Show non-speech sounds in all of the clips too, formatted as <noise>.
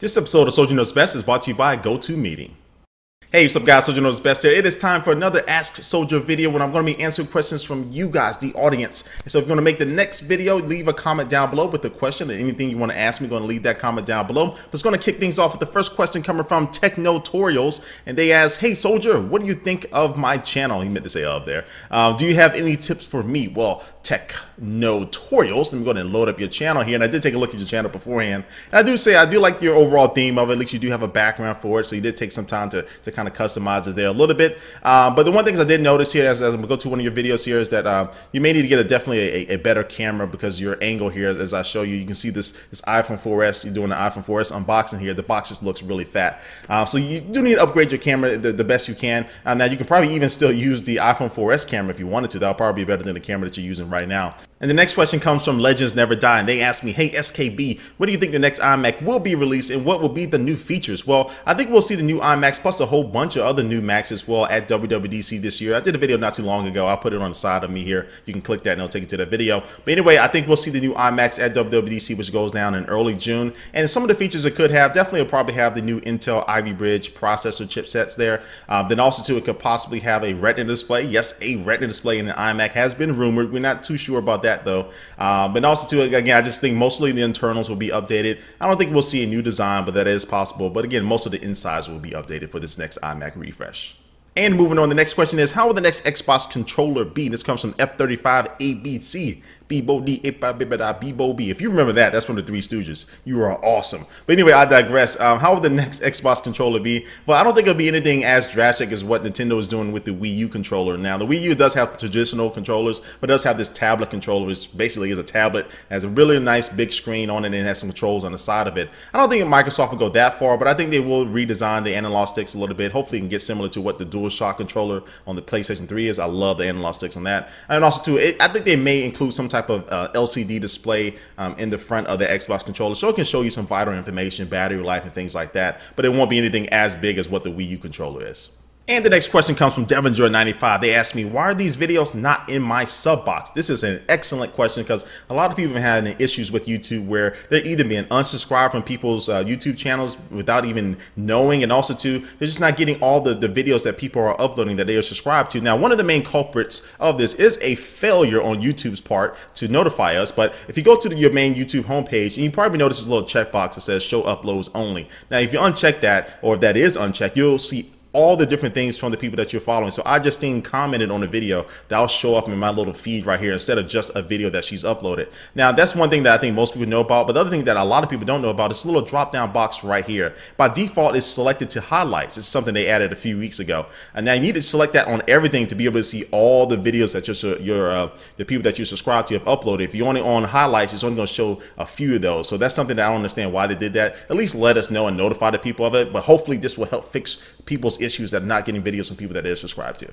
This episode of Soldier Knows Best is brought to you by GoToMeeting. Hey, what's up guys, Soldier Knows Best here. It is time for another Ask Soldier video when I'm going to be answering questions from you guys, the audience. And so if you're going to make the next video, leave a comment down below with the question and anything you want to ask me, going to leave that comment down below. But it's going to kick things off with the first question coming from Technotorials. And they ask, hey Soldier, what do you think of my channel? He meant to say of there. Um, do you have any tips for me? Well, Technotorials, let me go ahead and load up your channel here. And I did take a look at your channel beforehand. And I do say, I do like your overall theme of it. At least you do have a background for it. So you did take some time to, to kind of customize it there a little bit. Um, but the one things I did notice here as, as I'm going to go to one of your videos here is that um, you may need to get a definitely a, a, better camera because your angle here, as I show you, you can see this, this iPhone 4S, you're doing the iPhone 4S unboxing here. The box just looks really fat. Um, so you do need to upgrade your camera the, the best you can. Uh, now you can probably even still use the iPhone 4S camera if you wanted to. That'll probably be better than the camera that you're using right now. And the next question comes from Legends Never Die, and they ask me, "Hey SKB, what do you think the next iMac will be released, and what will be the new features?" Well, I think we'll see the new iMacs plus a whole bunch of other new Macs as well at WWDC this year. I did a video not too long ago. I'll put it on the side of me here. You can click that, and it'll take you to that video. But anyway, I think we'll see the new iMacs at WWDC, which goes down in early June. And some of the features it could have definitely will probably have the new Intel Ivy Bridge processor chipsets there. Um, then also too, it could possibly have a Retina display. Yes, a Retina display in an iMac has been rumored. We're not too sure about that though. Um, but also, too, again, I just think mostly the internals will be updated. I don't think we'll see a new design, but that is possible. But again, most of the insides will be updated for this next iMac refresh. And moving on, the next question is, how will the next Xbox controller be? This comes from F35ABC. Bebo D Bebo B. If you remember that, that's from the Three Stooges. You are awesome. But anyway, I digress. Um, how will the next Xbox controller be? Well, I don't think it'll be anything as drastic as what Nintendo is doing with the Wii U controller. Now, the Wii U does have traditional controllers, but does have this tablet controller, which basically is a tablet, has a really nice big screen on it, and it has some controls on the side of it. I don't think Microsoft will go that far, but I think they will redesign the analog sticks a little bit. Hopefully, it can get similar to what the DualShock controller on the PlayStation 3 is. I love the analog sticks on that. And also, too, it, I think they may include some type type of uh, LCD display um, in the front of the Xbox controller, so it can show you some vital information, battery life, and things like that. But it won't be anything as big as what the Wii U controller is. And the next question comes from Devinger95. They asked me, why are these videos not in my sub box? This is an excellent question because a lot of people have had issues with YouTube where they're either being unsubscribed from people's uh, YouTube channels without even knowing, and also too, they're just not getting all the, the videos that people are uploading that they are subscribed to. Now, one of the main culprits of this is a failure on YouTube's part to notify us. But if you go to your main YouTube homepage, and you probably notice this little checkbox that says show uploads only. Now, if you uncheck that, or if that is unchecked, you'll see all the different things from the people that you're following. So I just seen commented on a video that'll show up in my little feed right here instead of just a video that she's uploaded. Now that's one thing that I think most people know about, but the other thing that a lot of people don't know about is a little drop down box right here. By default, it's selected to highlights. It's something they added a few weeks ago. And now you need to select that on everything to be able to see all the videos that your, your uh, the people that you subscribe to have uploaded. If you're only on highlights, it's only going to show a few of those. So that's something that I don't understand why they did that. At least let us know and notify the people of it. But hopefully this will help fix people's issues that are not getting videos from people that they're subscribed to.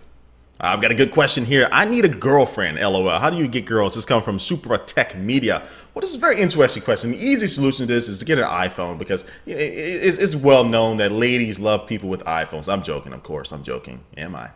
I've got a good question here. I need a girlfriend, lol. How do you get girls? This comes from Super Tech Media. Well, this is a very interesting question. The easy solution to this is to get an iPhone because it's well known that ladies love people with iPhones. I'm joking, of course. I'm joking. Am I?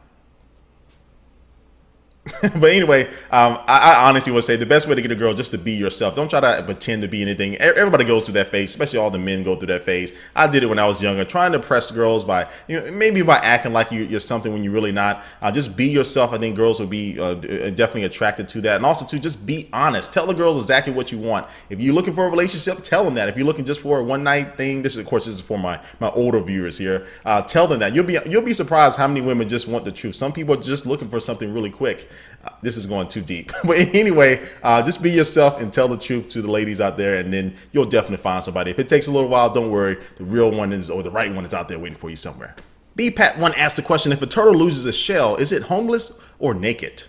<laughs> but anyway, um, I, I, honestly would say the best way to get a girl just to be yourself. Don't try to pretend to be anything. Everybody goes through that phase, especially all the men go through that phase. I did it when I was younger, trying to impress girls by you know maybe by acting like you, are something when you're really not. Uh, just be yourself. I think girls will be uh, definitely attracted to that, and also to just be honest. Tell the girls exactly what you want. If you're looking for a relationship, tell them that. If you're looking just for a one night thing, this is of course this is for my my older viewers here. Uh, tell them that you'll be you'll be surprised how many women just want the truth. Some people are just looking for something really quick. Uh, this is going too deep. <laughs> but anyway, uh, just be yourself and tell the truth to the ladies out there, and then you'll definitely find somebody. If it takes a little while, don't worry. The real one is, or the right one is out there waiting for you somewhere. BPAT1 asked the question If a turtle loses a shell, is it homeless or naked?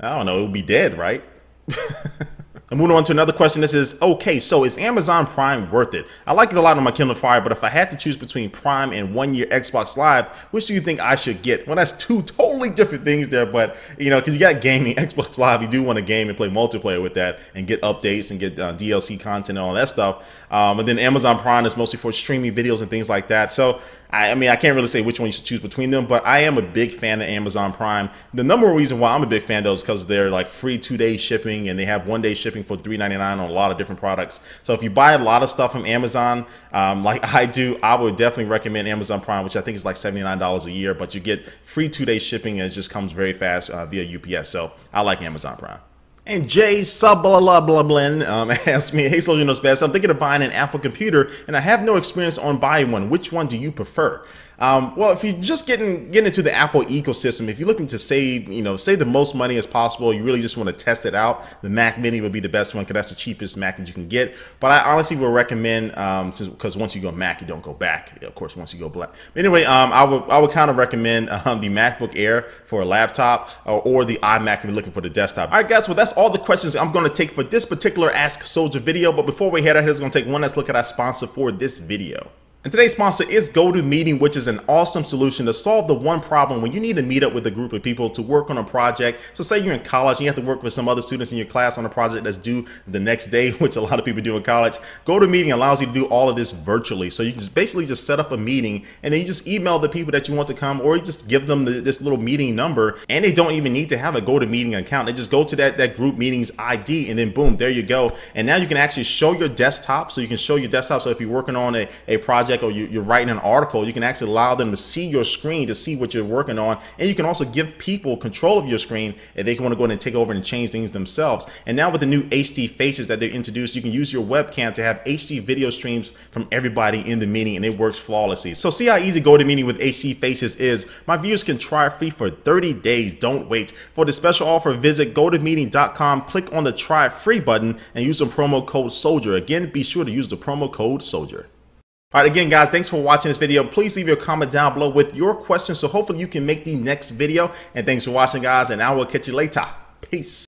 I don't know. It would be dead, right? <laughs> And moving on to another question. This is okay. So is Amazon Prime worth it? I like it a lot on my Kindle Fire, but if I had to choose between Prime and one year Xbox Live, which do you think I should get? Well, that's two totally different things there, but you know, because you got gaming, <laughs> Xbox Live, you do want to game and play multiplayer with that and get updates and get uh, DLC content and all that stuff. Um, and then Amazon Prime is mostly for streaming videos and things like that. So I, I, mean, I can't really say which one you should choose between them, but I am a big fan of Amazon Prime. The number one reason why I'm a big fan though is because they're like free two day shipping and they have one day shipping shipping for $3.99 on a lot of different products. So if you buy a lot of stuff from Amazon, um, like <laughs> I do, I would definitely recommend Amazon Prime, which I think is like $79 a year, but you get free two day shipping and it just comes very fast uh, via UPS. So I like Amazon Prime. And Jay sub blah blah blah blah um, <laughs> asked me, "Hey, Soldier Knows Best. I'm thinking of buying an Apple computer, and I have no experience on buying one. Which one do you prefer?" Um, well, if you're just getting getting into the Apple ecosystem, if you're looking to save, you know, save the most money as possible, you really just want to test it out. The Mac Mini would be the best one because that's the cheapest Mac that you can get. But I honestly would recommend, because um, once you go Mac, you don't go back. Of course, once you go black. Anyway, um, I would I would kind of recommend <laughs> um, the MacBook Air for a laptop or, or the iMac if you're looking for the desktop. All right, guys. Well, that's all the questions I'm going to take for this particular Ask Soldier video. But before we head out, here's going to take one last look at our sponsor for this video. And today's sponsor is GoToMeeting, which is an awesome solution to solve the one problem when you need to meet up with a group of people to work on a project. So say you're in college and you have to work with some other students in your class on a project that's due the next day, <laughs> which a lot of people do in college. GoToMeeting allows you to do all of this virtually. So you just basically just set up a meeting and then you just email the people that you want to come or you just give them the, this little meeting number and they don't even need to have a GoToMeeting account. They just go to that, that group meetings ID and then boom, there you go. And now you can actually show your desktop. So you can show your desktop. So if you're working on a, a project project or you, are writing an article, you can actually allow them to see your screen to see what you're working on. And you can also give people control of your screen and they can want to go in and take over and change things themselves. And now with the new HD faces that they've introduced, you can use your webcam to have HD video streams from everybody in the meeting and it works flawlessly. So see how easy GoToMeeting with HD faces is. My viewers can try free for 30 days. Don't wait. For the special offer, visit gotomeeting.com, click on the try free button and use the promo code SOLDIER. Again, be sure to use the promo code SOLDIER. All right, again, guys, thanks for watching this video. Please leave your comment down below with your questions so hopefully you can make the next video. And thanks for watching, guys, and I will catch you later. Peace.